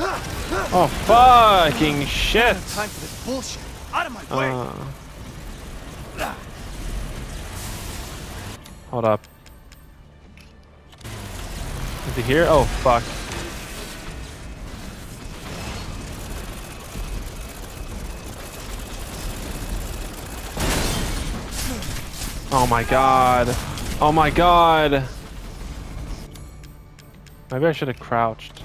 Oh, fucking shit. Time for this bullshit. Out of my way. Uh, hold up. Is he here? Oh, fuck. Oh my god. Oh my god. Maybe I should have crouched.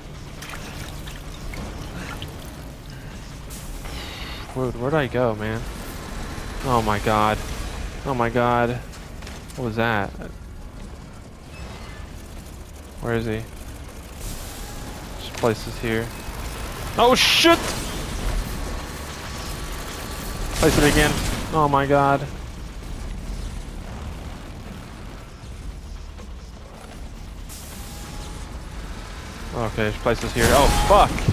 Dude, where'd I go, man? Oh my god. Oh my god. What was that? Where is he? This place is here. Oh shit! Place it again. Oh my god. Okay, this place is here. Oh fuck!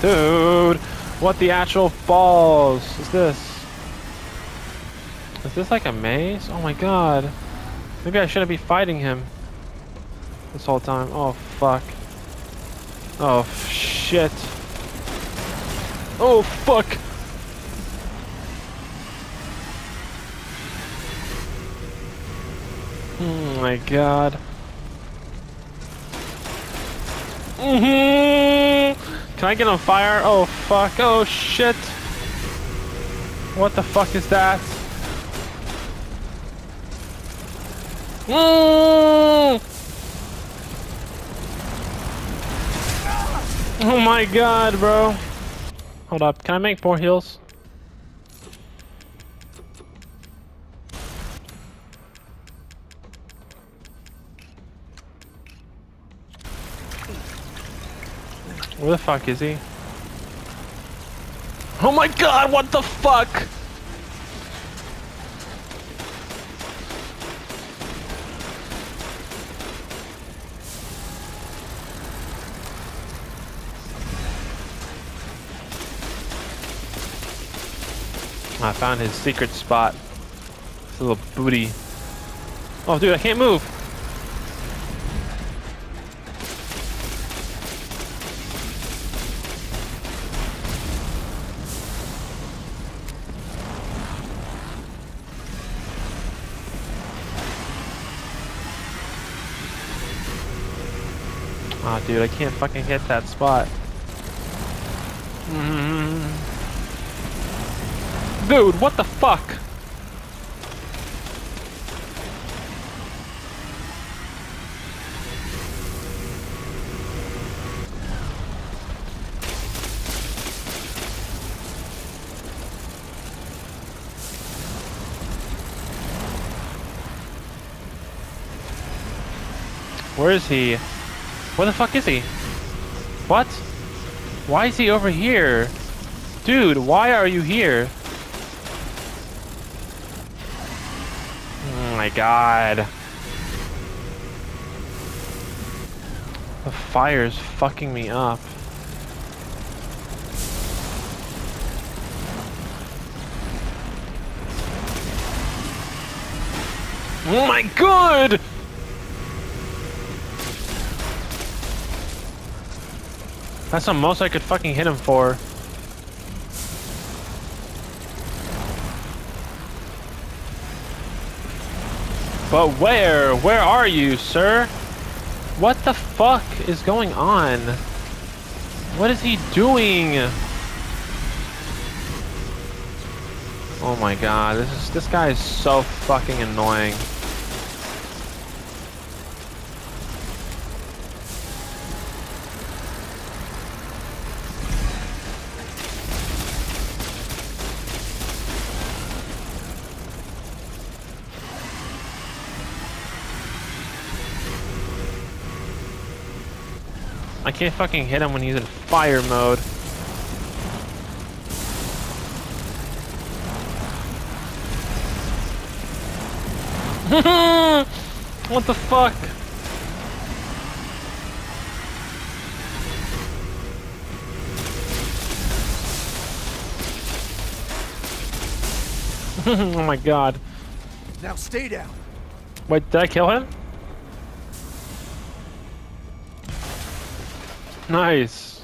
Dude, what the actual balls is this? Is this like a maze? Oh my god. Maybe I shouldn't be fighting him this whole time. Oh fuck. Oh shit. Oh fuck. Oh my god. Mm hmm Can I get on fire? Oh fuck. Oh shit. What the fuck is that? Mm! Oh my god, bro. Hold up. Can I make more heals? Where the fuck is he? Oh my god, what the fuck? I found his secret spot. His little booty. Oh dude, I can't move. Aw, oh, dude, I can't fucking hit that spot. Mm. Dude, what the fuck? Where is he? Where the fuck is he? What? Why is he over here? Dude, why are you here? Oh my god. The fire's fucking me up. Oh my god! That's the most I could fucking hit him for. But where? Where are you, sir? What the fuck is going on? What is he doing? Oh my god, this is this guy is so fucking annoying. I can't fucking hit him when he's in fire mode. what the fuck? oh my god. Now stay down. Wait, did I kill him? Nice.